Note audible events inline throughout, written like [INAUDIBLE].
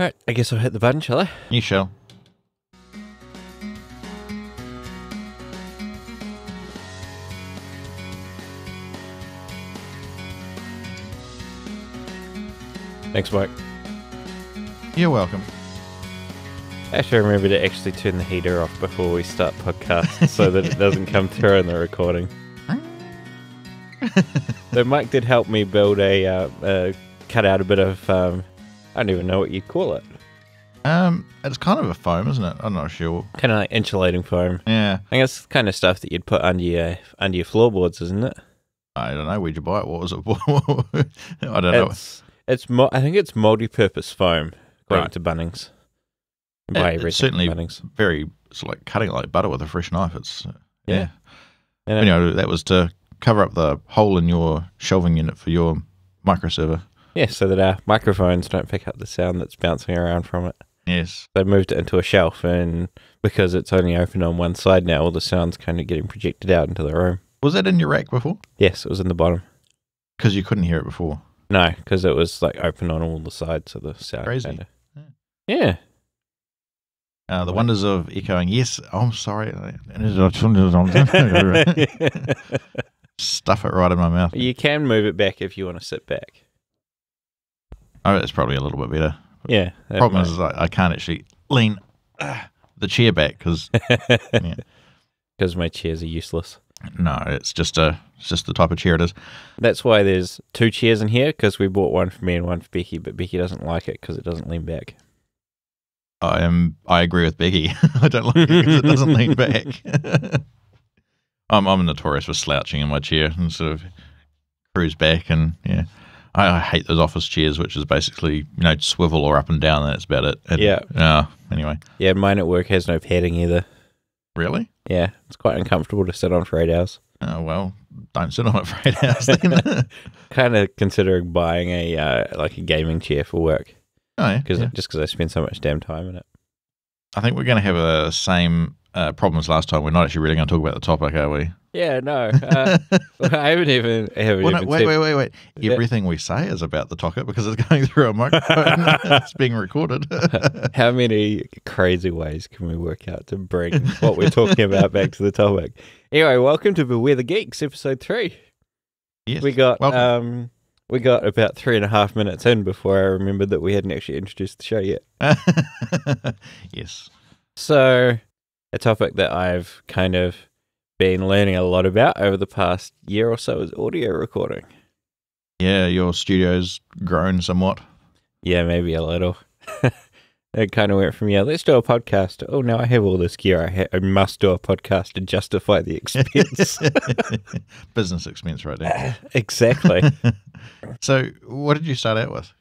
Right, I guess I'll hit the button, shall I? You shall. Thanks, Mike. You're welcome. I have to remember to actually turn the heater off before we start podcast so that it doesn't come through in the recording. [LAUGHS] so Mike did help me build a, uh, uh, cut out a bit of, um, I don't even know what you'd call it. Um, it's kind of a foam, isn't it? I'm not sure. Kind of like insulating foam. Yeah, I think it's the kind of stuff that you'd put under your under your floorboards, isn't it? I don't know. Where'd you buy it? What was it [LAUGHS] for? I don't know. It's it's mo- I think it's multi-purpose foam, according Right. to Bunnings. It- Buy it's certainly Bunnings. very. It's like cutting like butter with a fresh knife. It's uh, Yeah. yeah. And You know that was to cover up the hole in your shelving unit for your microserver. Yeah, so that our microphones don't pick up the sound that's bouncing around from it. Yes. They moved it into a shelf, and because it's only open on one side now, all the sound's kind of getting projected out into the room. Was that in your rack before? Yes, it was in the bottom. Because you couldn't hear it before. No, because it was like open on all the sides of the sound. Crazy. Kinda. Yeah. Yeah. Uh, the wonders of echoing. Yes. Oh, I'm sorry. [LAUGHS] [LAUGHS] Stuff it right in my mouth. you can move it back if you want to sit back. Oh, that's probably a little bit better. Yeah. Problem might- is, I, I can't actually lean uh, the chair back because because [LAUGHS] my chairs are useless. no, it's just a it's just the type of chair it is. That's why there's two chairs in here because we bought one for me and one for Becky, but Becky doesn't like it because it doesn't lean back. I am. I agree with Becky. [LAUGHS] I don't like it because it doesn't lean back. [LAUGHS] I'm I'm notorious for slouching in my chair and sort of cruise back and yeah. I, I hate those office chairs, which is basically you know swivel or up and down. And that's about it. And, Yeah. Uh, anyway, Yeah, mine at work has no padding either. really? Yeah, it's quite uncomfortable to sit on for eight hours. Oh well, don't sit on it for eight hours. Then. [LAUGHS] Kind of considering buying a uh, like a gaming chair for work oh yeah. because yeah. just because I spend so much damn time in it. I think we're going to have a same uh, problem as last time. We're not actually really going to talk about the topic, are we? Yeah, no, uh, [LAUGHS] I haven't even I haven't Well, no, even wait, wait, wait, wait. Everything we say is about the topic because it's going through a microphone. [LAUGHS] [LAUGHS] it's being recorded. How many crazy ways can we work out to bring what we're talking about back to the topic? Anyway, welcome to Beware the Geeks, episode three. yes. We got Welcome. um we got about three and a half minutes in before I remembered that we hadn't actually introduced the show yet. yes. So, a topic that I've kind of been learning a lot about over the past year or so is audio recording. Yeah, your studio's grown somewhat. Yeah, maybe a little. [LAUGHS] it kind of went from yeah, let's do a podcast. Oh, now I have all this gear. I, ha- I must do a podcast to justify the expense. [LAUGHS] [LAUGHS] Business expense right there. exactly. So, what did you start out with?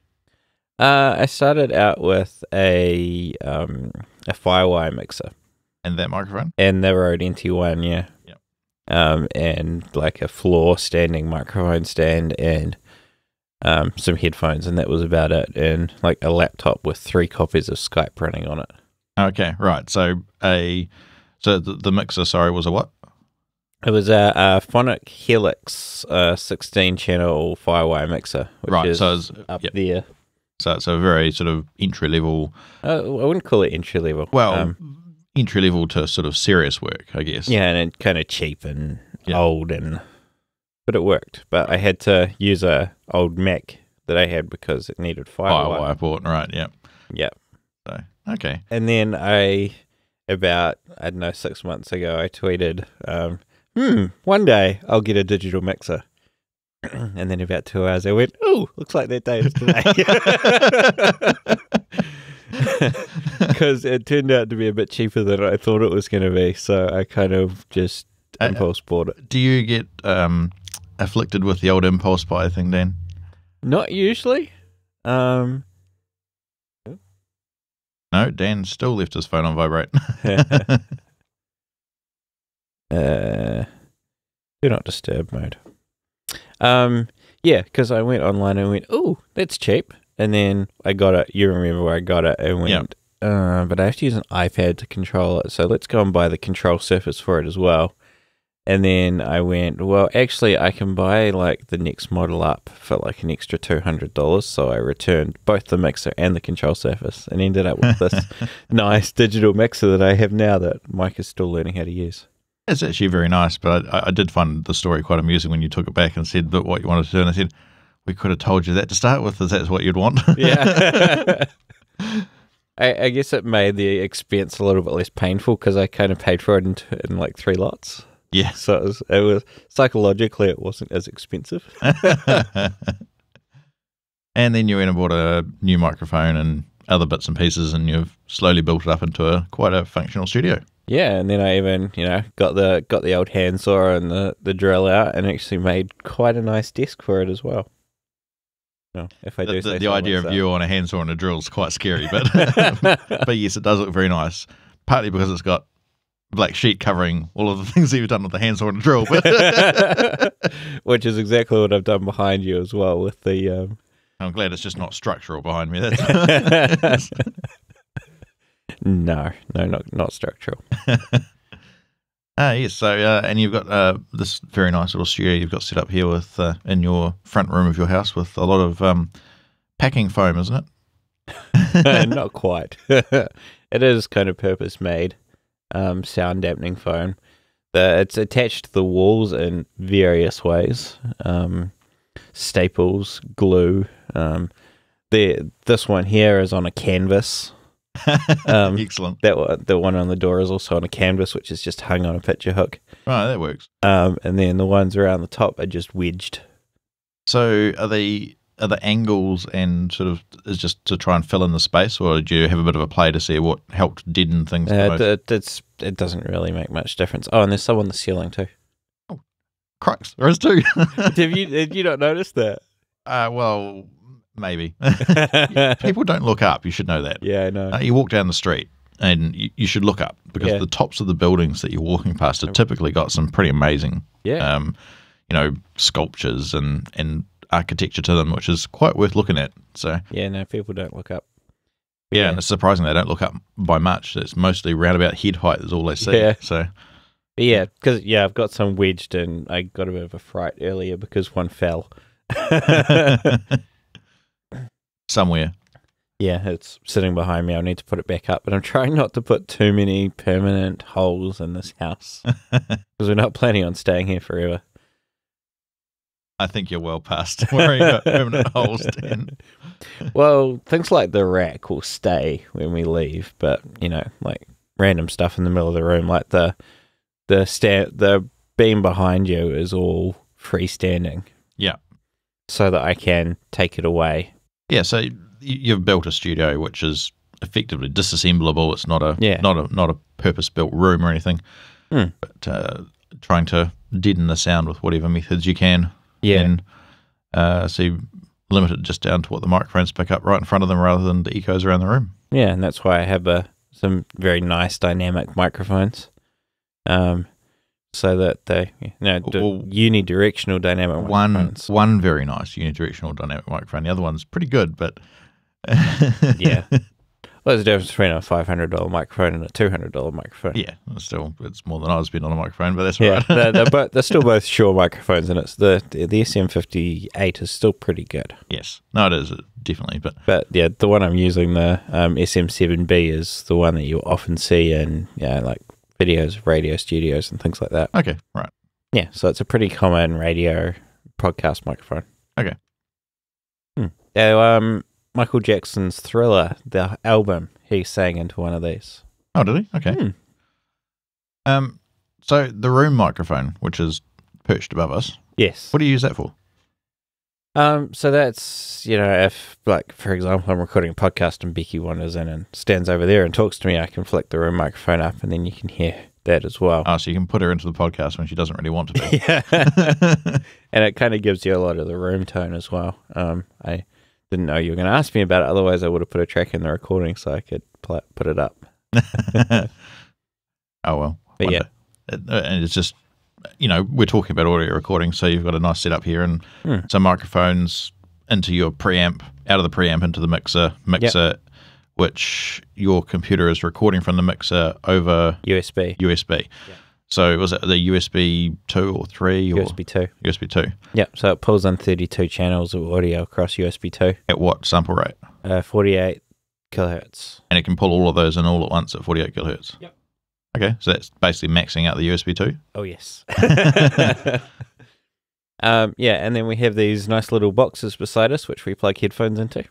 Uh, I started out with a um, a Firewire mixer And that microphone? and the Rode NT1, yeah. Um, and like a floor standing microphone stand and um, some headphones, and that was about it. And like a laptop with three copies of Skype running on it. Okay, right. So, a so the, the mixer, sorry, was a what? It was a, a Phonic Helix uh, 16 channel Firewire mixer, which right. is So, it's, up yep. there. so it's a very sort of entry level, Uh, I wouldn't call it entry level. well, Um, entry level to sort of serious work, I guess. yeah, and it kind of cheap and Yeah. old, and but it worked. But I had to use a old Mac that I had because it needed Firewire. Firewire port, right? Yep. Yep. So, okay. And then I, about I don't know, six months ago, I tweeted, um, "Hmm, one day I'll get a digital mixer." [CLEARS THROAT] and then about two hours, I went, "Oh, looks like that day is today." [LAUGHS] [LAUGHS] [LAUGHS] Because it turned out to be a bit cheaper than I thought it was going to be, so I kind of just Uh, impulse bought it. Do you get um, afflicted with the old impulse buy thing, Dan? Not usually. Um, No, Dan still left his phone on vibrate. [LAUGHS] uh, do not disturb mode. Um, yeah, because I went online and went, oh, that's cheap, and then I got it. You remember where I got it? And went, uh, but I have to use an iPad to control it, so let's go and buy the control surface for it as well. And then I went, well, actually, I can buy like the next model up for like an extra two hundred dollars. So I returned both the mixer and the control surface, and ended up with this [LAUGHS] nice digital mixer that I have now that Mike is still learning how to use. It's actually very nice, but I, I did find the story quite amusing when you took it back and said that what you wanted to do, and I said we could have told you that to start with. Is that's what you'd want? [LAUGHS] Yeah. [LAUGHS] I, I guess it made the expense a little bit less painful because I kind of paid for it in, in like three lots. yeah. So it was, it was psychologically it wasn't as expensive. [LAUGHS] and then you went and bought a new microphone and other bits and pieces, and you've slowly built it up into a quite a functional studio. Yeah, and then I even you know got the got the old handsaw and the, the drill out and actually made quite a nice desk for it as well. No, if I do The, say the, the idea of you on a handsaw and a drill is quite scary, but [LAUGHS] [LAUGHS] but yes, it does look very nice. Partly because it's got black sheet covering all of the [LAUGHS] things that you've done with the handsaw and drill. Which is exactly what I've done behind you as well with the um, I'm glad it's just not structural behind me. No, no, not not structural. Ah, yes. So, uh, and you've got uh, this very nice little studio you've got set up here with uh, in your front room of your house with a lot of um, packing foam, isn't it? [LAUGHS] not quite. [LAUGHS] it is kind of purpose made um, sound dampening foam. The, it's attached to the walls in various ways. Um, staples, glue. Um, the this one here is on a canvas. [LAUGHS] Um, Excellent. that one, the one on the door is also on a canvas, which is just hung on a picture hook. Right, that works. Um, and then the ones around the top are just wedged. So, are they are the angles and sort of is just to try and fill in the space, or do you have a bit of a play to see what helped deaden things? the Uh, most? it, it's, it doesn't really make much difference. Oh, and there's some on the ceiling too. Oh, crux, there is two. [LAUGHS] have you did you not notice that? uh, well, maybe [LAUGHS] people don't look up. You should know that. yeah, I know. Uh, you walk down the street and you, you should look up because Yeah. the tops of the buildings that you're walking past have typically got some pretty amazing, yeah, um, you know, sculptures and, and architecture to them, which is quite worth looking at. So, yeah. No, people don't look up. yeah, and it's surprising they don't look up by much. It's mostly roundabout head height is all they see. Yeah. So, But yeah, because yeah, I've got some wedged, and I got a bit of a fright earlier because one fell. [LAUGHS] [LAUGHS] somewhere. yeah, it's sitting behind me. I need to put it back up, but I'm [LAUGHS] trying not to put too many permanent holes in this house [LAUGHS] because we're not planning on staying here forever. I think you're well past [LAUGHS] worrying about permanent holes, Dan. Well, things like the rack will stay when we leave, but you know, like random stuff in the middle of the room, like the the sta- the beam behind you is all freestanding. Yeah. so that I can take it away. Yeah, so you've built a studio which is effectively disassemblable. It's not a Yeah. not a not a purpose built room or anything. Hmm. But uh, trying to deaden the sound with whatever methods you can. Yeah, And uh, so you limit it just down to what the microphones pick up right in front of them rather than the echoes around the room. yeah, and that's why I have a some very nice dynamic microphones. Um, so that they, you know, d- Well- unidirectional dynamic One microphones. one very nice unidirectional dynamic microphone. The other one's pretty good, but [LAUGHS] Yeah. [LAUGHS] Well, there's a difference between a five hundred dollar microphone and a two hundred dollar microphone. yeah, it's still it's more than I spend on a microphone, but that's all Yeah, right. they're, they're, [LAUGHS] both, they're still both Shure microphones, and it's the the SM58 is still pretty good. yes, no, it is definitely, but But yeah, the one I'm using, the um, SM7B, is the one that you often see in yeah, like videos of radio studios and things like that. okay, right. Yeah, so it's a pretty common radio podcast microphone. Okay. Hmm. So, um, Michael Jackson's Thriller, the album, he sang into one of these. Oh, did he? Okay. Hmm. Um, so the room microphone, which is perched above us, Yes. what do you use that for? Um, so that's you know, if like for example, I'm recording a podcast and Becky wanders in and stands over there and talks to me, I can flick the room microphone up, and then you can hear that as well. Oh, so you can put her into the podcast when she doesn't really want to be. [LAUGHS] yeah, [LAUGHS] and it kind of gives you a lot of the room tone as well. Um, I didn't know you were going to ask me about it, otherwise I would have put a track in the recording so I could pl- put it up. [LAUGHS] oh well. But yeah. day. Uh, and it's just you know we're talking about audio recording, so you've got a nice setup here and Hmm. some microphones into your preamp, out of the preamp into the mixer, mixer, which your computer is recording from the mixer over USB. USB. Yeah. So was it the USB two or three or USB 2. USB two? Yep. So it pulls in 32 channels of audio across USB 2, At what sample rate? uh, 48 kilohertz. And it can pull all of those in all at once at 48 kilohertz. Yep. Okay, so that's basically maxing out the USB two. Oh, yes. [LAUGHS] um, yeah. And then we have these nice little boxes beside us, which we plug headphones into.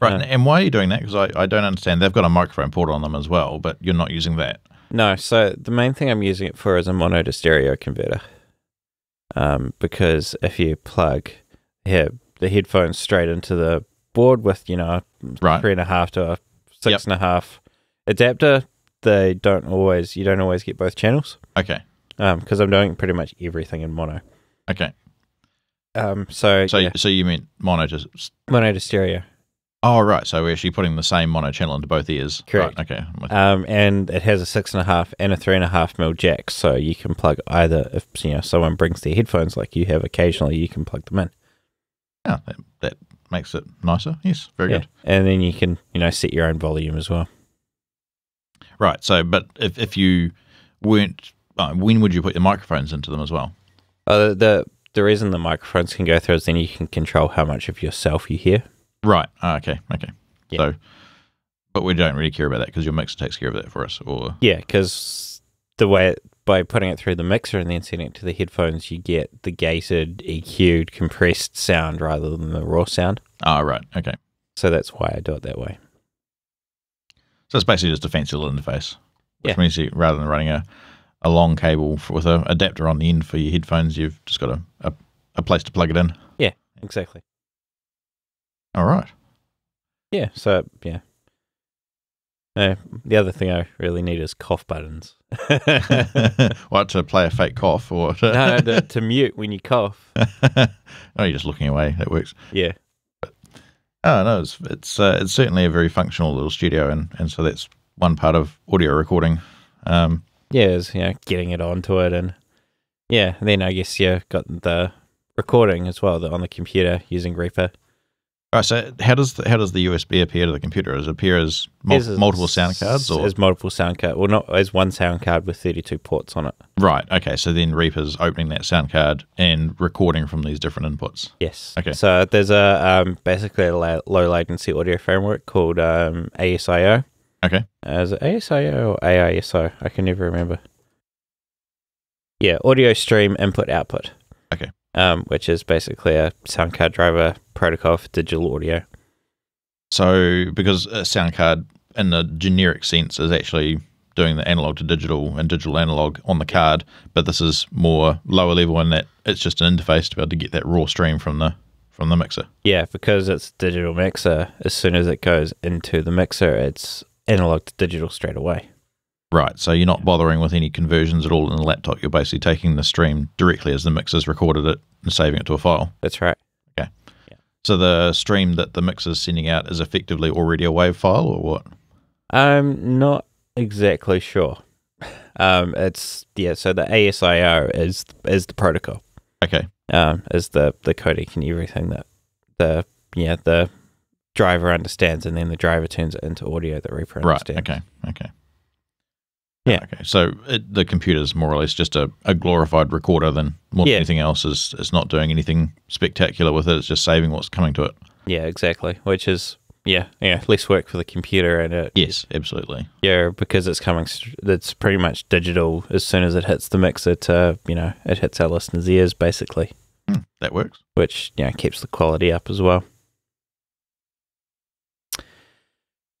Right, Uh, and- and why are you doing that? Because I, I don't understand. They've got a microphone port on them as well, but you're not using that. No, so the main thing I'm using it for is a mono to stereo converter. Um, because if you plug yeah, the headphones straight into the board with, you know, a Right. three and a half to a six Yep. and a half adapter, they don't always, you don't always get both channels. Okay, Um, because I'm doing pretty much everything in mono. okay. Um, so, So yeah, so you meant mono to mono to stereo. Oh, right. So we're actually putting the same mono channel into both ears. Correct. Right, okay. Um, and it has a six and a half and a three and a half mil jack, so you can plug either. If you know someone brings their headphones, like you have occasionally, you can plug them in. Yeah, that, that makes it nicer. Yes, very yeah, good. and then you can you know set your own volume as well. Right. So, but if, if you weren't, uh, when would you put your microphones into them as well? Uh, the, the reason the microphones can go through is then you can control how much of yourself you hear. Right. Ah, okay. Okay. Yeah. So, but we don't really care about that because your mixer takes care of that for us. Or Yeah, because the way by putting it through the mixer and then sending it to the headphones, you get the gated, EQ'd, compressed sound rather than the raw sound. ah, right. Okay. So that's why I do it that way. So it's basically just a fancy little interface, which Yeah. means you, rather than running a, a long cable for, with an adapter on the end for your headphones, you've just got a, a, a place to plug it in. Yeah, exactly. All right. Yeah. So yeah. Uh, the other thing I really need is cough buttons. [LAUGHS] [LAUGHS] what to play a fake cough or no, no, to, [LAUGHS] to mute when you cough. oh, you're just looking away. That works. Yeah. Oh no, it's it's uh, it's certainly a very functional little studio, and and so that's one part of audio recording. Um, Yeah, is you know getting it onto it and yeah, and then I guess you yeah got the recording as well the, on the computer using Reaper. Right. So how does the, how does the USB appear to the computer? Does it appear as mul- As multiple sound cards, or as multiple sound card? Well, not as one sound card with thirty two ports on it. right? Okay, so then Reaper's opening that sound card and recording from these different inputs. Yes. Okay. So there's a um, basically a low latency audio framework called um, ASIO. Okay. Uh, is it ASIO or AISO? I can never remember. Yeah, audio stream input output. Okay. Um, which is basically a sound card driver protocol for digital audio. So because a sound card in the generic sense is actually doing the analog to digital and digital analog on the card, but this is more lower level in that it's just an interface to be able to get that raw stream from the from the mixer. Yeah, because it's digital mixer. As soon as it goes into the mixer, it's analog to digital straight away. Right. So you're not bothering with any conversions at all in the laptop. You're basically taking the stream directly as the mixer's recorded it and saving it to a file. That's right. Okay. Yeah. So the stream that the mixer's sending out is effectively already a WAV file or what? I'm not exactly sure. Um, it's yeah. So the ASIO is is the protocol. Okay. Um, is the the codec and everything that the yeah the driver understands, and then the driver turns it into audio that Reaper Right. understands. Okay. Okay. Yeah. Okay. So it, the computer's more or less just a, a glorified recorder than more Yeah. than anything else. Is it's not doing anything spectacular with it. It's just saving what's coming to it. Yeah, exactly. Which is yeah yeah less work for the computer, and it Yes, absolutely. yeah because it's coming. It's pretty much digital as soon as it hits the mixer to you know it hits our listeners' ears basically. Hmm, that works. which you know keeps the quality up as well.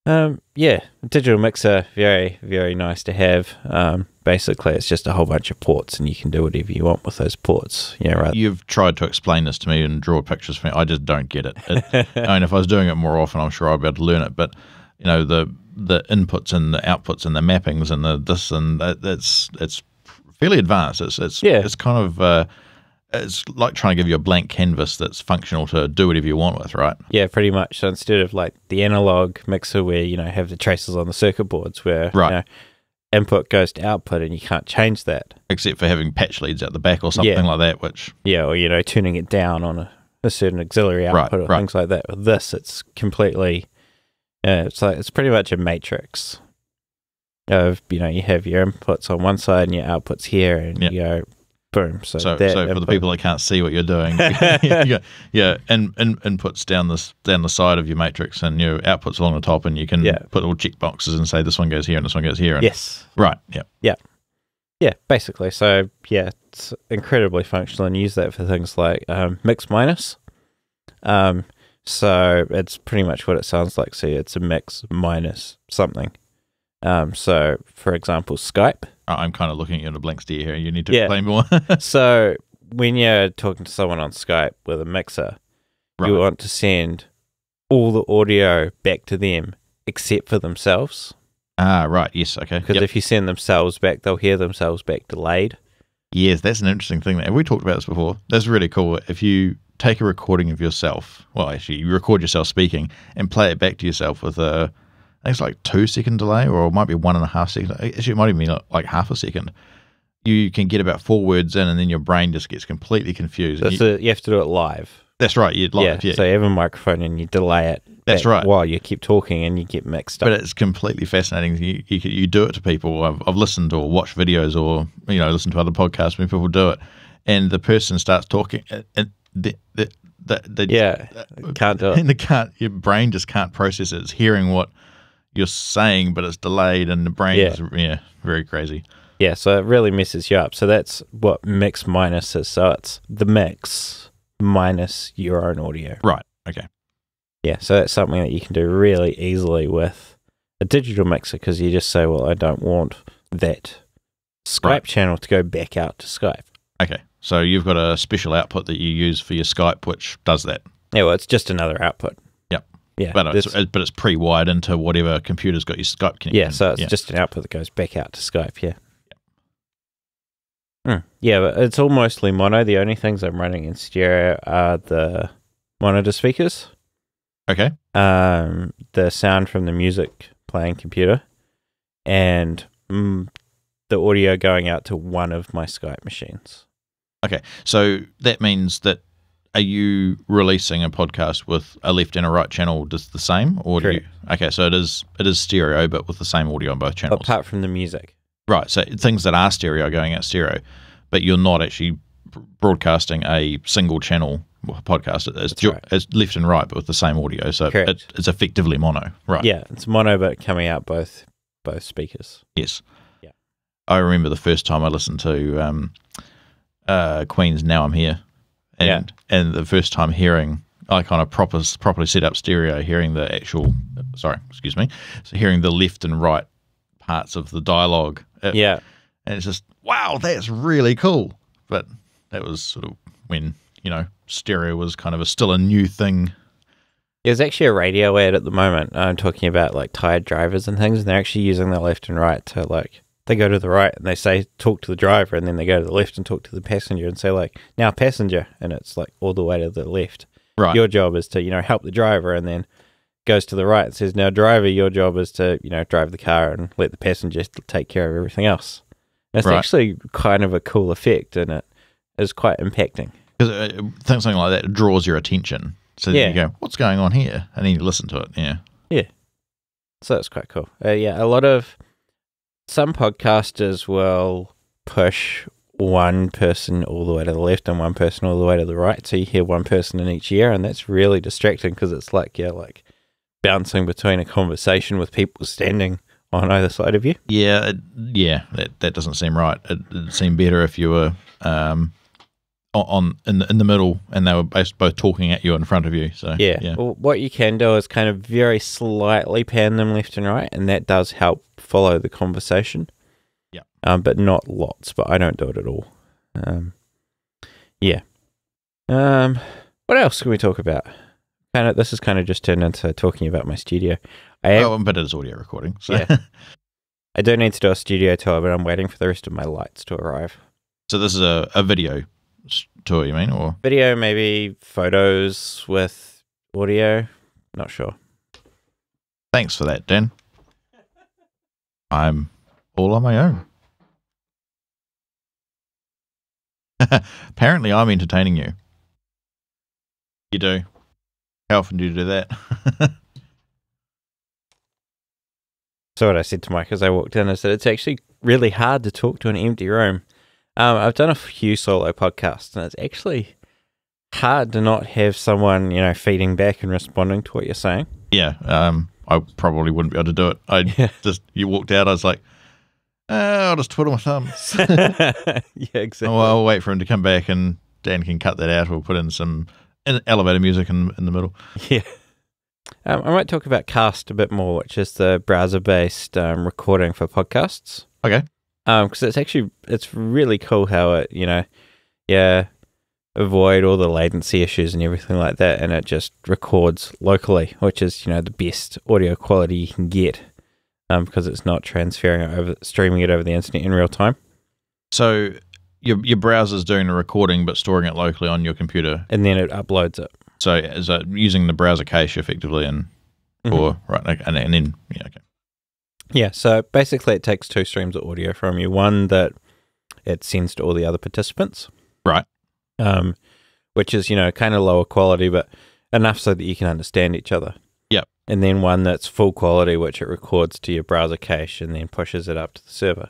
Um, yeah, digital mixer, very very nice to have. Um, basically, it's just a whole bunch of ports, and you can do whatever you want with those ports. Yeah, right. You've tried to explain this to me and draw pictures for me. I just don't get it. it I mean, if I was doing it more often, I'm sure I'd be able to learn it. But you know, the the inputs and the outputs and the mappings and the this and that, that's it's fairly advanced. It's it's Yeah. it's kind of uh, it's like trying to give you a blank canvas that's functional to do whatever you want with, right? yeah, pretty much. So instead of like the analog mixer where you know have the traces on the circuit boards, where Right. you know, input goes to output, and you can't change that. Except for having patch leads at the back or something Yeah. like that, which Yeah, or you know tuning it down on a, a certain auxiliary Right, output or right. things like that. With this, it's completely, uh, it's like it's pretty much a matrix. of you know you have your inputs on one side and your outputs here, and Yep. you go boom. So, So, so for the people that can't see what you're doing, [LAUGHS] [LAUGHS] yeah, yeah, and, and inputs down this down the side of your matrix, and your outputs along the top, and you can Yeah. put little check boxes and say this one goes here and this one goes here. And, yes, Right. Yeah. yeah, Yeah. basically. So yeah, it's incredibly functional and use that for things like um, mix minus. Um, so it's pretty much what it sounds like. See, it's a mix minus something. Um, so for example, Skype. I- I'm kind of looking at you in a blank stare here. You need to Yeah. explain more. [LAUGHS] so when you're talking to someone on Skype with a mixer, right. you want to send all the audio back to them except for themselves. ah, right. Yes. Okay. Because Yep. if you send themselves back, they'll hear themselves back delayed. Yes, that's an interesting thing. Have we talked about this before? That's really cool. If you take a recording of yourself, well, actually, you record yourself speaking and play it back to yourself with a, I think it's like two second delay, or it might be one and a half second. Actually, it might even be like- half a second. You can get about four words in, and then your brain just gets completely confused. So you- a, you have to do it live. that's right. You'd live, yeah. So you have a microphone and you delay it. That's right. While you keep talking and you get mixed up. but it's completely fascinating. You, you you do it to people. I've, I've listened or watched videos or you know listened to other podcasts when people do it, and the person starts talking, and- and the the the, the yeah, uh, can't do it. [LAUGHS] and the can't your brain just can't process it. It's hearing what you're saying, but it's delayed, and the brain Yeah. is yeah very crazy. Yeah, so it really messes you up. So that's what mix minus is. So it's the mix minus your own audio. Right. Okay. Yeah, so that's something that you can do really easily with a digital mixer because you just say, well, I don't want that Skype Right. channel to go back out to Skype. Okay. So you've got a special output that you use for your Skype, which does that. Yeah, well, it's just another output. Yep. Yeah, But it's, this- but it's pre-wired into whatever computer's got your Skype connection. yeah, so it's yeah. just an output that goes back out to Skype. Yeah. Hmm. Yeah, but it's all mostly mono. The only things I'm running in stereo are the monitor speakers. okay. um, the sound from the music playing computer, and mm, the audio going out to one of my Skype machines. Okay, so that means that are you releasing a podcast with a left and a right channel just the same, or do you? Okay, so it is it is stereo, but with the same audio on both channels. Apart from the music, Right. So things that are stereo are going out stereo, but you're not actually broadcasting a single channel podcast. It's, du- right. it's left and right, but with the same audio. So it, it's effectively mono. Right. yeah, it's mono, but coming out both both speakers. Yes. Yeah. I remember the first time I listened to um, uh, Queen's "Now I'm Here," and and the first time hearing I kind of proper properly set up stereo, hearing the actual sorry, excuse me, so hearing the left and right parts of the dialogue. It- Yeah, and it's just wow, that's really cool. But that was sort of when you know stereo was kind of a, still a new thing. there's actually a radio ad at the moment. I'm talking about like tired drivers and things, and they're actually using the left and right to like they go to the right and they say talk to the driver, and then they go to the left and talk to the passenger and say like now passenger, and it's like all the way to the left. Right. your job is to you know help the driver and then goes to the right and says now driver your job is to you know drive the car and let the passenger take care of everything else it's Right. actually kind of a cool effect and it is quite impacting Because uh, something like that draws your attention. So then you go, what's going on here? And then you listen to it. Yeah. Yeah. so that's quite cool uh, yeah a lot of some podcasters will push one person all the way to the left and one person all the way to the right so you hear one person in each ear and that's really distracting because it's like yeah like bouncing between a conversation with people standing on either side of you Yeah. Yeah. That that doesn't seem right. It, it'd seem better if you were um, on in the, in the middle and they were both, both talking at you in front of you. So Yeah. yeah. Well, what you can do is kind of very slightly pan them left and right, and that does help follow the conversation. Yeah. Um, but not lots. But I don't do it at all. Um, yeah. Um, what else can we talk about? Kind of. This has kind of just turned into talking about my studio. I am, Oh, but it is audio recording. So Yeah. [LAUGHS] I do need to do a studio tour, but I'm waiting for the rest of my lights to arrive. so this is a, a video tour, you mean, or Video, maybe photos with audio. Not sure. thanks for that, Dan. I'm all on my own. [LAUGHS] Apparently, I'm entertaining you. You do. How often do you do that? [LAUGHS] So what I said to Mike as I walked in I said, it's actually really hard to talk to an empty room. Um, I've done a few solo podcasts, and it's actually hard to not have someone, you know, feeding back and responding to what you're saying. Yeah, um, I probably wouldn't be able to do it. I Yeah. [LAUGHS] just you walked out. I was like, uh, I'll just twiddle my thumbs. [LAUGHS] yeah, exactly. Oh, I'll wait for him to come back, and Dan can cut that out. We'll put in some elevator music in in the middle. Yeah. Um, I might talk about Cast a bit more, which is the browser-based um, recording for podcasts. Okay. Because it's actually it's really cool how it you know yeah avoid all the latency issues and everything like that and it just records locally which is you know the best audio quality you can get um, because it's not transferring it over streaming it over the internet in real time So your your browser's doing the recording, but storing it locally on your computer. and then it uploads it So is that using the browser cache effectively, and Mhm. or right, okay, and, and then yeah, okay, yeah so basically it takes two streams of audio from you one that it sends to all the other participants Right. um, which is you know kind of lower quality but enough so that you can understand each other Yep. and then one that's full quality which it records to your browser cache and then pushes it up to the server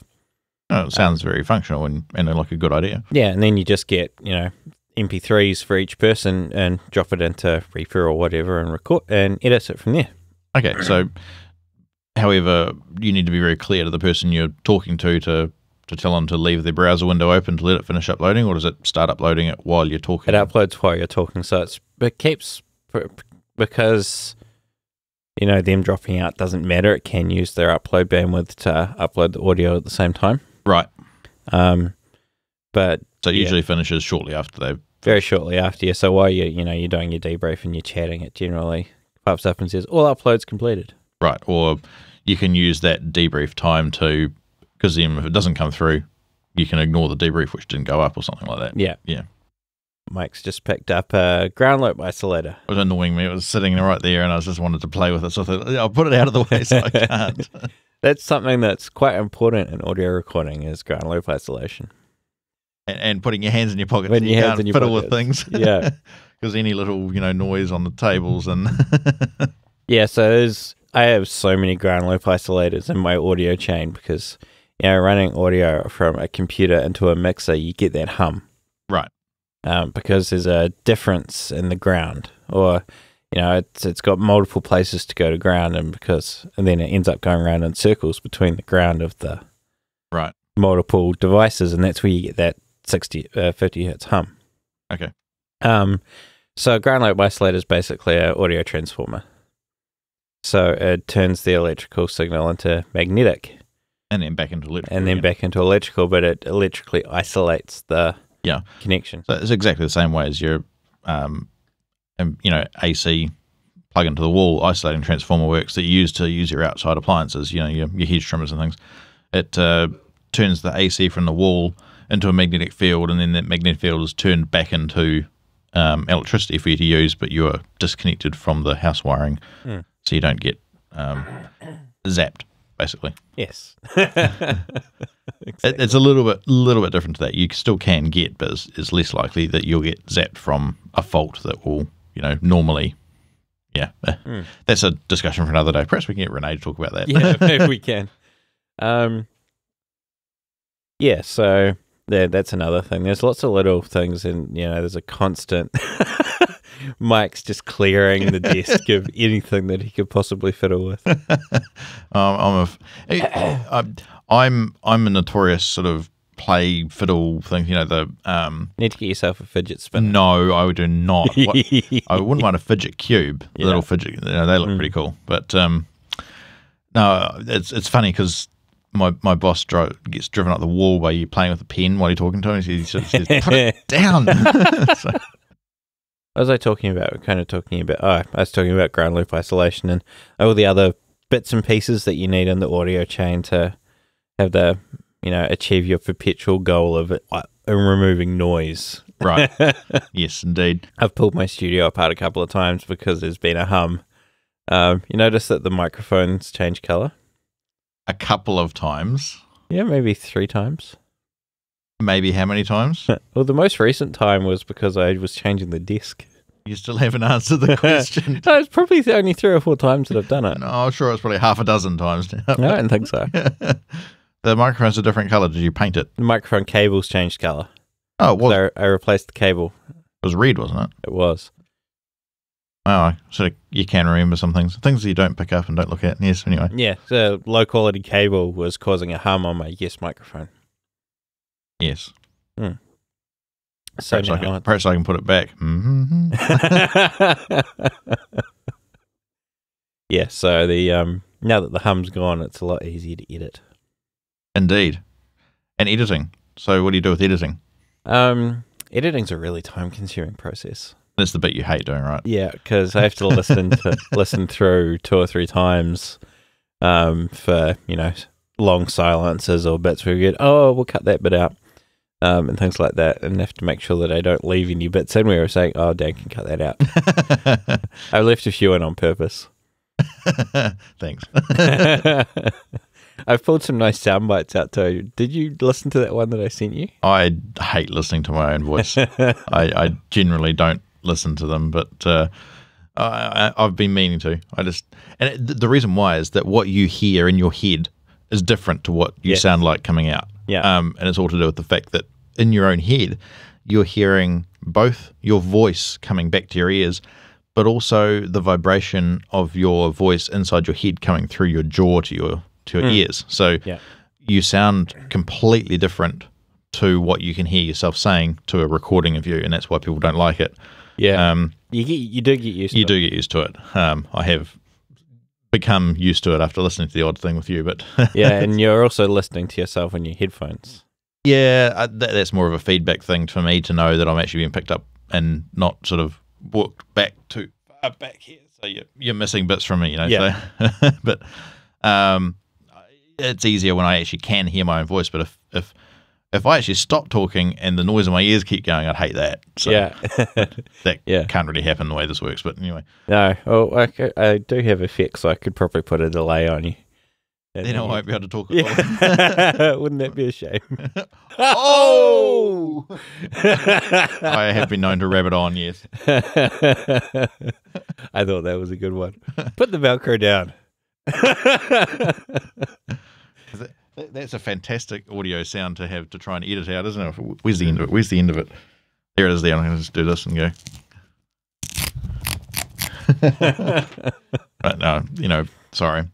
oh, it sounds very functional and and like a good idea. yeah and then you just get you know mp3s for each person and drop it into reaper or whatever and record and edit it from there Okay, so however, you need to be very clear to the person you're talking to to to tell them to leave their browser window open to let it finish uploading, or does it start uploading it while you're talking? it uploads while you're talking so it's it keeps because you know them dropping out doesn't matter it can use their upload bandwidth to upload the audio at the same time Right. um but So it Yeah. usually finishes shortly after they've. very shortly after you so while you you know you're doing your debrief and you're chatting it generally pops up and says all uploads completed Right. Or you can use that debrief time to, because then if it doesn't come through, you can ignore the debrief which didn't go up or something like that. yeah Yeah. mike's just picked up a ground loop isolator It was annoying me. It was sitting right there and I just wanted to play with it. So I thought, I'll put it out of the way so I [LAUGHS] can't. that's something that's quite important in audio recording is ground loop isolation and, and putting your hands in your pockets When your you hands can't in your fiddle with things. Yeah. [LAUGHS] Because any little, you know, noise on the tables and [LAUGHS] Yeah, so there's I have so many ground loop isolators in my audio chain because you know running audio from a computer into a mixer, you get that hum. Right. Um, because there's a difference in the ground, or you know, it's it's got multiple places to go to ground, and because and then it ends up going around in circles between the ground of the Right. multiple devices, and that's where you get that 60, uh, 50 hertz hum. Okay. Um, so ground loop isolator is basically an audio transformer. So it turns the electrical signal into magnetic and then back into electrical. and then again. back into electrical, but it electrically isolates the Yeah. connection. So it's exactly the same way as your, um, um, you know, AC plug into the wall isolating transformer works that you use to use your outside appliances, you know, your, your hedge trimmers and things. It uh, turns the AC from the wall into a magnetic field, and then that magnetic field is turned back into um, electricity for you to use, but you're disconnected from the house wiring, Hmm. So you don't get um, zapped, basically. Yes. [LAUGHS] It, it's a little bit, little bit different to that. You still can get, but it's, it's less likely that you'll get zapped from a fault that will, you know, normally. Yeah, [LAUGHS] Hmm. that's a discussion for another day. Perhaps we can get Renee to talk about that. yeah, [LAUGHS] maybe we can. Um, yeah, so there, that's another thing. There's lots of little things, and you know, there's a constant. Mike's just clearing the desk of [LAUGHS] anything that he could possibly fiddle with. [LAUGHS] um, I'm a, eh, I'm, I'm a notorious sort of play fiddle thing. You know the um. Need to get yourself a fidget spinner. No, I would do not. [LAUGHS] What- I wouldn't want a fidget cube, Yeah. little fidget. You know, they look Mm. pretty cool. But um, no, it's it's funny because my my boss dri- gets driven up the wall by you're playing with a pen while you're talking to him. He says, "Put it down." so, What was I talking about? We're kind of talking about. Oh, I was talking about ground loop isolation and all the other bits and pieces that you need in the audio chain to have the, you know, achieve your perpetual goal of uh, removing noise. right. [LAUGHS] yes, indeed. I've pulled my studio apart a couple of times because there's been a hum. Um, you notice that the microphones change color? A couple of times, Yeah, maybe three times. Maybe how many times? Uh, well, the most recent time was because I was changing the disc. You still haven't answered the [LAUGHS] question. No, it's probably only three or four times that I've done it. no, I'm sure it's probably half a dozen times now. I don't think so. [LAUGHS] the microphone's a different color. Did you paint it? The microphone cable's changed color. Oh, So I, I replaced the cable. it was red, wasn't it? It was. Oh, so you can remember some things. Things that you don't pick up and don't look at. Yes, anyway. Yeah, the low quality cable was causing a hum on my Yes microphone. Yes. So Perhaps, I can, perhaps I can put it back. hmm [LAUGHS] yeah, so the um now that the hum's gone, it's a lot easier to edit. Indeed. And editing. So, what do you do with editing? Um, editing's a really time consuming process. That's the bit you hate doing, right? Yeah, because I have to listen to [LAUGHS] listen through two or three times, um, for you know long silences or bits where we get oh we'll cut that bit out, um, and things like that, and have to make sure that I don't leave any bits in We were saying oh Dan can cut that out. [LAUGHS] I left a few in on purpose. [LAUGHS] Thanks. [LAUGHS] I've pulled some nice sound bites out too. Did you listen to that one that I sent you? I hate listening to my own voice. I, I generally don't listen to them, but uh, I, I, I've been meaning to. I just and it, the reason why is that what you hear in your head is different to what you sound like coming out. Yeah. Um, and it's all to do with the fact that in your own head, you're hearing both your voice coming back to your ears, but also the vibration of your voice inside your head coming through your jaw to your to your ears. So Yeah. you sound completely different to what you can hear yourself saying to a recording of you, and that's why people don't like it. Yeah, Um, you get you do get used. you to You do get used to it. Um, I have become used to it after listening to the odd thing with you, but. [LAUGHS] Yeah, and you're also listening to yourself on your headphones. Yeah, I, that, that's more of a feedback thing for me to know that I'm actually being picked up and not sort of walked back too far back here. So you're, you're missing bits from me, you know. Yeah. So, [LAUGHS] but um, it's easier when I actually can hear my own voice. But if if if I actually stop talking and the noise in my ears keep going, I'd hate that. So yeah. [LAUGHS] that Yeah. can't really happen the way this works. But anyway, no. Oh, I, I do have effects, so I could probably put a delay on you. And then I won't be able to talk at all. [LAUGHS] Wouldn't that be a shame? [LAUGHS] oh! [LAUGHS] I have been known to rabbit on, yes. I thought that was a good one. Put the Velcro down. That- That's a fantastic audio sound to have to try and edit out, isn't it? Where's the end of it? Where's the end of it? There it is. There. I'm going to just do this and go. But no, you know, sorry.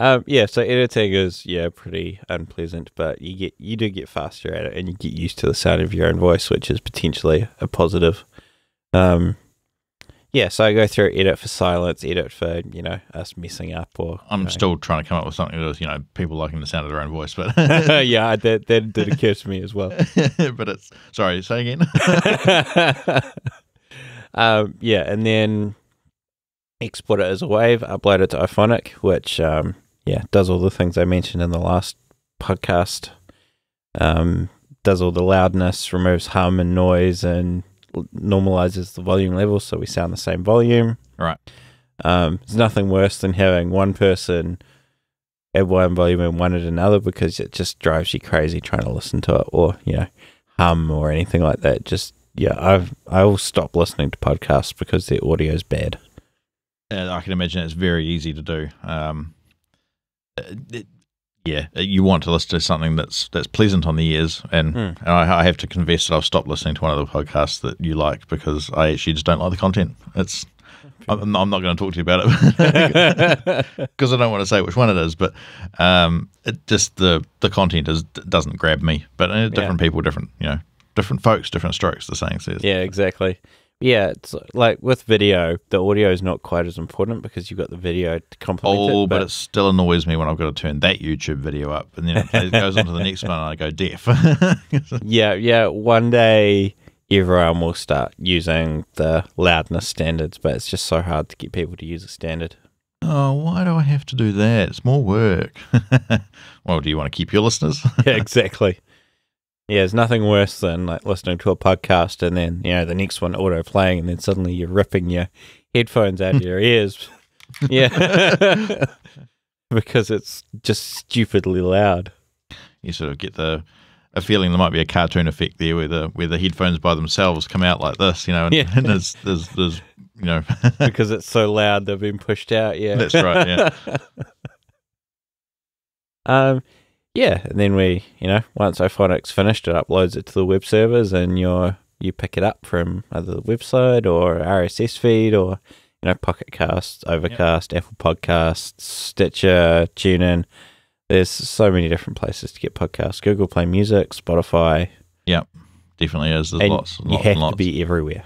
Um, yeah, so editing is yeah pretty unpleasant, but you get you do get faster at it, and you get used to the sound of your own voice, which is potentially a positive. Um, yeah, so I go through edit for silence, edit for you know us messing up, or I'm know. still trying to come up with something that is, you know, people liking the sound of their own voice, but [LAUGHS] [LAUGHS] yeah, that that did occur to me as well. [LAUGHS] but it's sorry. Say again. um, yeah, and then export it as a wave, upload it to Auphonic, which um, yeah does all the things I mentioned in the last podcast. Um, does all the loudness, removes hum and noise, and l- normalizes the volume level so we sound the same volume. Right. Um, there's nothing worse than having one person at one volume and one at another because it just drives you crazy trying to listen to it or you know hum or anything like that. Just yeah, I've I will stop listening to podcasts because their audio is bad. I can imagine it's very easy to do. Um, it- yeah, uh, you want to listen to something that's that's pleasant on the ears, and, Hmm. and I, I have to confess that I've stopped listening to one of the podcasts that you like because I actually just don't like the content. It's I'm, I'm not going to talk to you about it [LAUGHS] because I don't want to say which one it is, but um, it just the the content is doesn't grab me. But uh, different people, different you know, different folks, different strokes. The saying says. yeah, exactly. Yeah, it's like with video, the audio is not quite as important because you've got the video to complement Oh, it. but, it still annoys me when I've got to turn that YouTube video up, and then it, plays- [LAUGHS] goes on to the next one, and I go deaf. [LAUGHS] Yeah, yeah. One day everyone will start using the loudness standards, but it's just so hard to get people to use a standard. oh, why do I have to do that? It's more work. [LAUGHS] well, do you want to keep your listeners? yeah, exactly. Yeah, there's nothing worse than like listening to a podcast and then you know the next one auto playing and then suddenly you're ripping your headphones out of your ears. [LAUGHS] Yeah, [LAUGHS] because it's just stupidly loud. you sort of get the a feeling there might be a cartoon effect there where the where the headphones by themselves come out like this, you know, and, Yeah. [LAUGHS] and there's, there's there's you know because it's so loud they've been pushed out. Yeah, That's right, yeah. um, yeah, and then we, you know, once Auphonic's finished, it uploads it to the web servers, and you you pick it up from either the website or RSS feed or you know Pocket Casts, Overcast, Apple Podcasts, Stitcher, TuneIn. There's so many different places to get podcasts. Google Play Music, Spotify. Yep, definitely is. There's and lots, you lots have and lots. to be everywhere.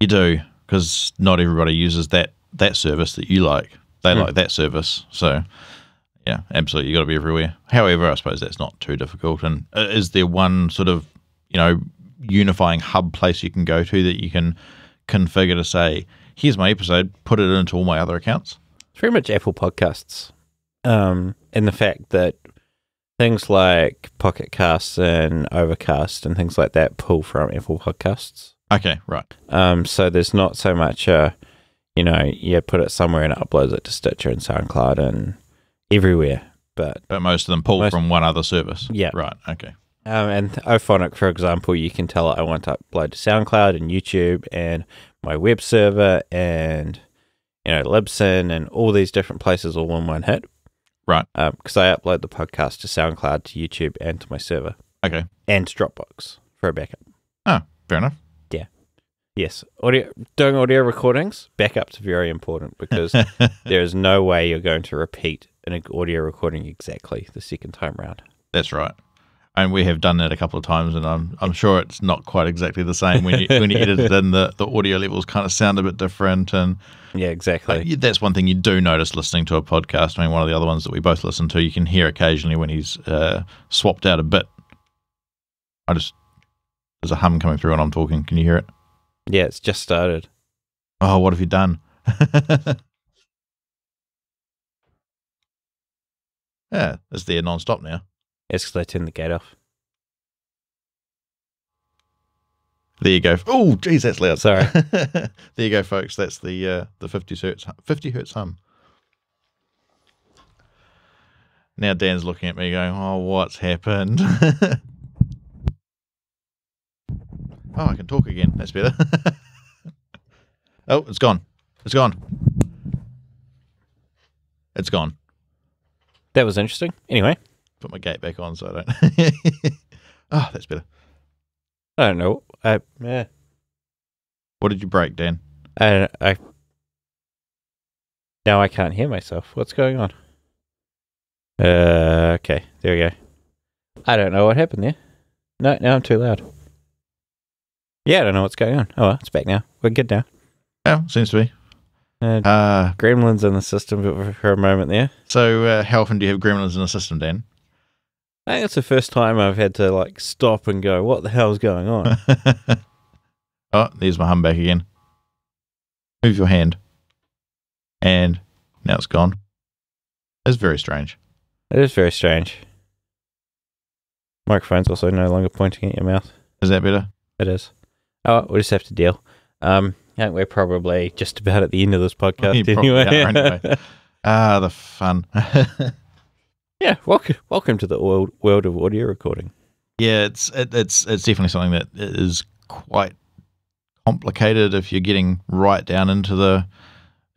You do because not everybody uses that that service that you like. They Hmm. like that service, so yeah, absolutely, you got to be everywhere. However, I suppose that's not too difficult. And uh, is there one sort of you know unifying hub place you can go to that you can configure to say, here's my episode, put it into all my other accounts? It's very much Apple Podcasts. Um, and the fact that things like Pocket Casts and Overcast and things like that pull from Apple Podcasts. Okay, right. Um, so there's not so much, uh, you know, you put it somewhere and it uploads it to Stitcher and SoundCloud and everywhere. But But most of them pull Most- from one other service. Yeah. Right. Okay. um, and Auphonic, for example, you can tell it I want to upload to SoundCloud and YouTube and my web server and you know Libsyn and all these different places all in one hit. Right. Because I upload the podcast to SoundCloud, to YouTube, and to my server, Okay. and to Dropbox for a backup. Oh, fair enough. Yes, audio doing audio recordings, backups are very important because [LAUGHS] there is no way you're going to repeat an audio recording exactly the second time round. That's right. And we have done that a couple of times, and I'm I'm sure it's not quite exactly the same when you when you [LAUGHS] edit it in. The, the audio levels kind of sound a bit different, and Yeah, exactly. that's one thing you do notice listening to a podcast. I mean, one of the other ones that we both listen to, you can hear occasionally when he's uh, swapped out a bit. I just there's a hum coming through when I'm talking. Can you hear it? Yeah, it's just started. Oh, what have you done? [LAUGHS] yeah, it's there non-stop now. It's because I turned the gate off. There you go. Oh, geez, that's loud. Sorry. [LAUGHS] there you go, folks. That's the uh, the 50 hertz 50 hertz hum. Now Dan's looking at me going, "Oh, what's happened?" [LAUGHS] oh, I can talk again. That's better. [LAUGHS] oh, it's gone. It's gone. It's gone. That was interesting. Anyway, Put my gate back on so I don't. oh, [LAUGHS] that's better. I don't know. I yeah. What did you break, Dan? I I now I can't hear myself. What's going on? Uh, okay, there we go. I don't know what happened there. No, now I'm too loud. Yeah, I don't know what's going on. Oh, well, it's back now. We're good now. Oh, seems to be. Uh, Uh, Gremlins in the system for, a moment there. so uh, how often do you have gremlins in the system, Dan? I think it's the first time I've had to like stop and go, "What the hell's going on?" [LAUGHS] oh, there's my hum back again. Move your hand. And now it's gone. It's very strange. it is very strange. Microphone's also no longer pointing at your mouth. Is that better? It is. Oh, we just have to deal. Um, I think we're probably just about at the end of this [LAUGHS] podcast anyway. are anyway. [LAUGHS] Ah, the fun. [LAUGHS] yeah, welcome, welcome to the world world of audio recording. yeah, it's it, it's it's definitely something that is quite complicated if you're getting right down into the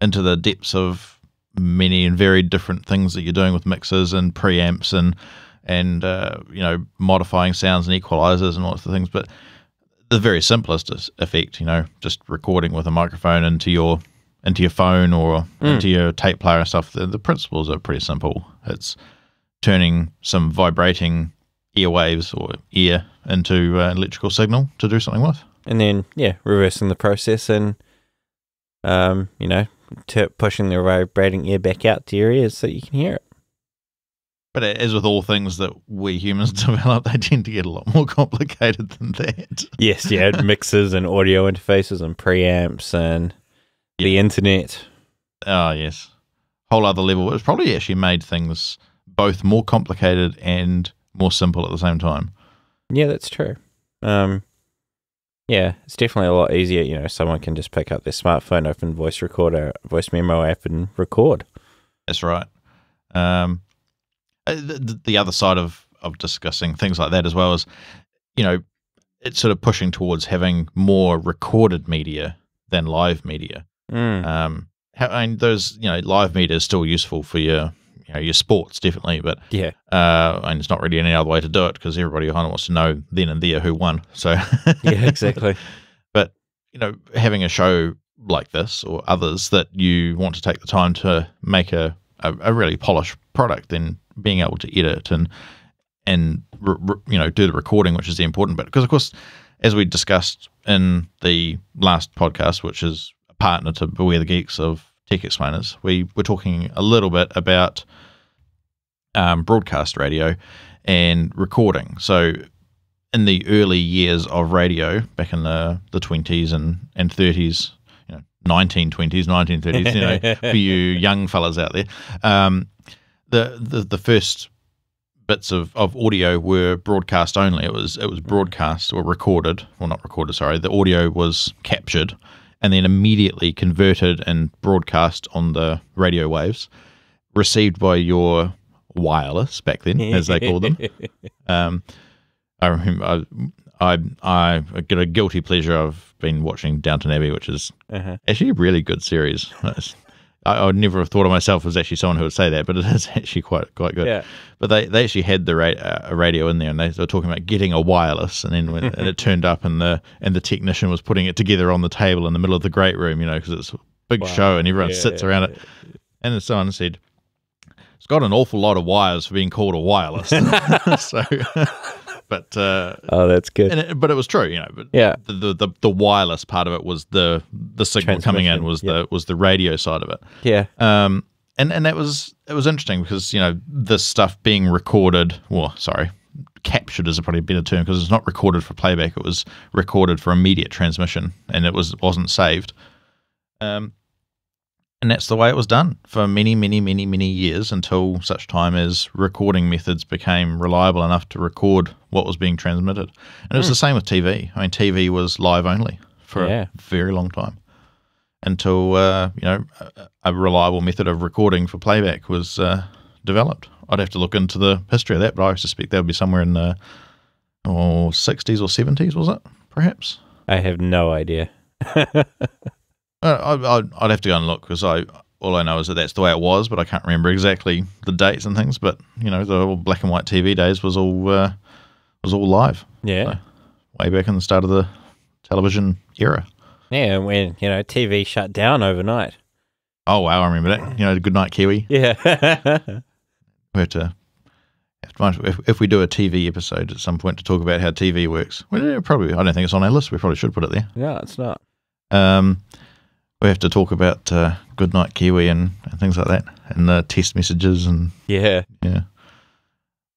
into the depths of many and very different things that you're doing with mixers and preamps and and uh, you know modifying sounds and equalizers and all sorts of things. But the very simplest effect, you know, just recording with a microphone into your into your phone or Mm. into your tape player and stuff. The, the principles are pretty simple. It's turning some vibrating earwaves or ear into uh, electrical signal to do something with. And then yeah, reversing the process and um, you know, t- pushing the vibrating ear back out to your ears so you can hear it. But as with all things that we humans [LAUGHS] develop, they tend to get a lot more [LAUGHS] complicated than that. Yes, yeah, [LAUGHS] mixers and audio interfaces and preamps and the internet. Oh, yes. Whole other level. It's probably actually made things both more complicated and more simple at the same time. Yeah, that's true. Um, yeah, it's definitely a lot easier. You know, someone can just pick up their smartphone, open voice recorder, voice memo app, and record. That's right. Um, the, the- the other side of of discussing things like that as well as you know it's sort of pushing towards having more recorded media than live media. Mm. Um, how, I mean, those you know live media is still useful for your you know your sports definitely, but yeah. uh, and it's not really any other way to do it because everybody kind of wants to know then and there who won. So [LAUGHS] Yeah, exactly. [LAUGHS] but you know, having a show like this or others that you want to take the time to make a, a, a really polished product, then being able to edit and and you know do the recording, which is the important bit. Because of course, as we discussed in the last podcast, which is a partner to Beware the Geeks of Tech Explainers, we were talking a little bit about um, broadcast radio and recording. So in the early years of radio, back in the the twenties and and thirties, you know, nineteen twenties, nineteen thirties, you know, [LAUGHS] for you young fellas out there, um, the, the the first bits of, of audio were broadcast only. It was it was broadcast or recorded, well not recorded, sorry. The audio was captured and then immediately converted and broadcast on the radio waves, received by your wireless back then, as they called them. [LAUGHS] Um, I remember I, I I get a guilty pleasure. I've been watching Downton Abbey, which is Uh-huh. actually a really good series. [LAUGHS] I, I would never have thought of myself as actually someone who would say that, but it is [LAUGHS] actually quite quite good. Yeah. But they, they actually had the ra- uh, radio in there, and they were talking about getting a wireless, and then when, and it [LAUGHS] turned up, and the and the technician was putting it together on the table in the middle of the great room, you know, because it's a big Wow. show, and everyone Yeah, sits yeah, around it. And then someone said, "It's got an awful lot of wires for being called a wireless." so, but uh, Oh, that's good. and it, but it was true, you know. But Yeah. the, the the wireless part of it was the the signal coming in was yeah. the was the radio side of it. Yeah. Um, and and that was it was interesting because you know this stuff being recorded, well, sorry, captured is a probably a better term because it's not recorded for playback. It was recorded for immediate transmission, and it was wasn't saved. Um, and that's the way it was done for many, many, many, many years until such time as recording methods became reliable enough to record what was being transmitted. And it was the same with TV. I mean, TV was live only for Yeah. a very long time until uh, you know a, a reliable method of recording for playback was uh, developed. I'd have to look into the history of that, but I suspect that would be somewhere in the oh, 60s or 70s, was it? Perhaps. I have no idea. [LAUGHS] Uh, I, I'd, I'd have to go and look because I all I know is that that's the way it was, but I can't remember exactly the dates and things. But you know, the black and white TV days was all uh, was all live Yeah. way back in the start of the television era. Yeah, when, you know, TV shut down overnight. Oh wow, I remember that. You know, Good Night Kiwi. [LAUGHS] Yeah. We have to. Have to find- If, if we do a TV episode at some point to talk about how TV works, well, yeah, probably. I don't think it's on our list. We probably should put it there. no, it's not. Um, we have to talk about uh, Good Night Kiwi and, and things like that, and the test messages and Yeah. Yeah.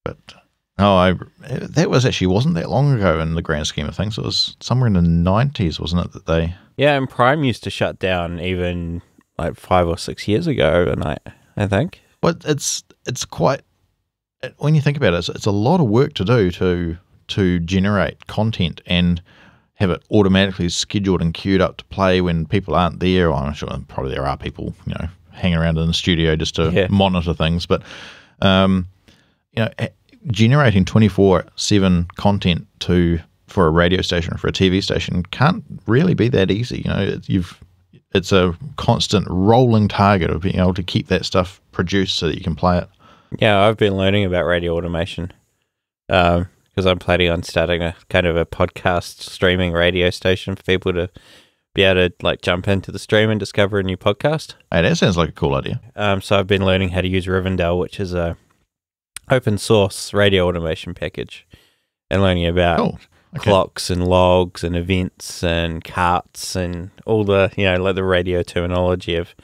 But oh, I that was actually wasn't that long ago in the grand scheme of things. It was somewhere in the nineties, wasn't it? That they Yeah, and Prime used to shut down even like five or six years ago overnight, I think. but it's it's quite when you think about it, it's, it's a lot of work to do to to generate content and have it automatically scheduled and queued up to play when people aren't there. Well, I'm sure probably there are people you know hanging around in the studio just to Yeah. monitor things, but um, you know, eh, generating 24 7 content to for a radio station or for a TV station can't really be that easy. You know, it, you've it's a constant rolling target of being able to keep that stuff produced so that you can play it. Yeah, I've been learning about radio automation because I'm planning on starting a kind of a podcast streaming radio station for people to be able to like jump into the stream and discover a new podcast. Hey, that sounds like a cool idea. Um, so I've been learning how to use Rivendell, which is a open source radio automation package, and learning about Cool. Okay. clocks and logs and events and carts and all the you know like the radio terminology of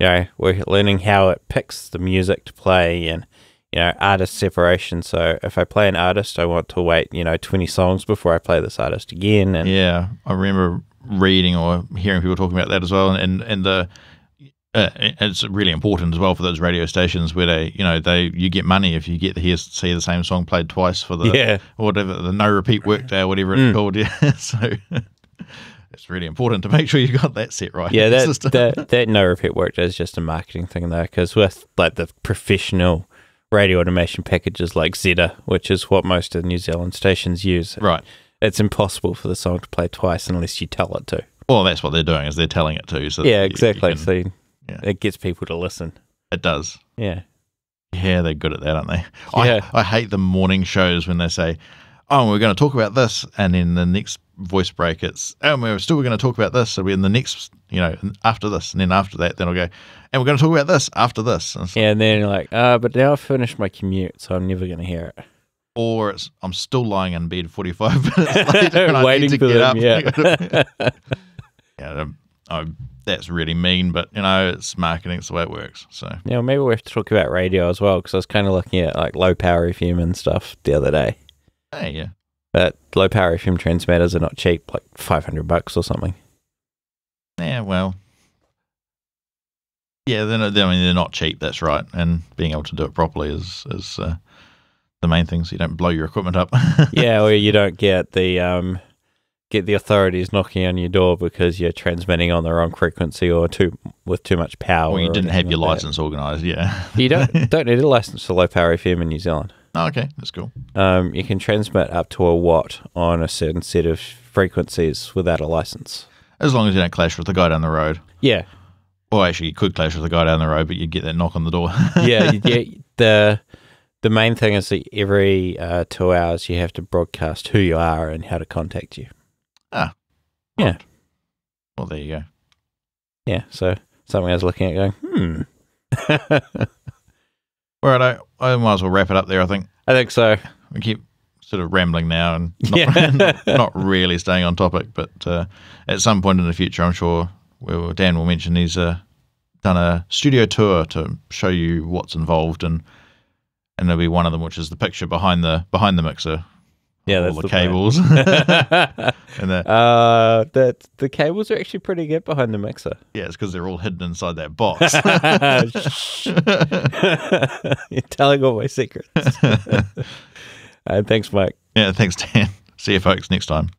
you know we're learning how it picks the music to play and you know artist separation so if i play an artist i want to wait you know 20 songs before i play this artist again and Yeah, I remember reading or hearing people talking about that as well, and and the uh, it's really important as well for those radio stations where they, you know, they you get money if you get to hear see the same song played twice for the yeah or whatever the no repeat workday or whatever it's Mm. called. [LAUGHS] Yeah, so it's really important to make sure you got that set right. yeah that, that [LAUGHS] that no repeat work is just a marketing thing though because with like the professional radio automation packages like Zetta, which is what most of New Zealand stations use. Right. It's impossible for the song to play twice unless you tell it to. Well, that's what they're doing is they're telling it to. So Yeah, you- you exactly. can- so yeah. it gets people to listen. it does. Yeah. Yeah, they're good at that, aren't they? Yeah. I, I hate the morning shows when they say, "Oh, we're going to talk about this," and then the next voice break, it's, "Oh, we're still going to talk about this." So we're in the next, you know, after this, and then after that, then I'll go, "And we're going to talk about this after this." And Yeah, and then you're like, uh, but now I've finished my commute, so I'm never going to hear it. or it's I'm still lying in bed 45 [LAUGHS] minutes [LAUGHS] later and I Waiting need to get them, up. yeah. [LAUGHS] yeah, I, that's really mean, but you know, it's marketing. It's the way it works. So Yeah, well, maybe we have to talk about radio as well, because I was kind of looking at like low power FM and stuff the other day. hey, yeah, But low power FM transmitters are not cheap, like 500 bucks or something. yeah, well, yeah. They're not, I mean, they're not cheap. That's right, and being able to do it properly is is uh, the main thing. So you don't blow your equipment up. [LAUGHS] yeah, or you don't get the um, get the authorities knocking on your door because you're transmitting on the wrong frequency or too with too much power. or you didn't have your like that. license organised. Yeah. You don't [LAUGHS] don't need a license for low power FM in New Zealand. Oh, okay, that's cool. Um, you can transmit up to a watt on a certain set of frequencies without a license. As long as you don't clash with the guy down the road. Yeah, Or actually, you could clash with the guy down the road, but you'd get that knock on the door. [LAUGHS] yeah, yeah. The the main thing is that every uh, two hours you have to broadcast who you are and how to contact you. Ah. Yeah. Well, there you go. Yeah, so something I was looking at going, hmm. [LAUGHS] All right, I, I might as well wrap it up there. I think I think so. we keep sort of rambling now and not, Yeah. [LAUGHS] not, not really staying on topic. But uh, at some point in the future, I'm sure we'll, Dan will mention he's uh, done a studio tour to show you what's involved, and and there'll be one of them, which is the picture behind the behind the mixer. Yeah, all that's the, the cables [LAUGHS] [LAUGHS] and the, uh, the the cables are actually pretty good behind the mixer. yeah, it's because they're all hidden inside that box. [LAUGHS] You're telling all my secrets. uh, thanks, Mike. yeah, thanks, Dan. See you folks next time.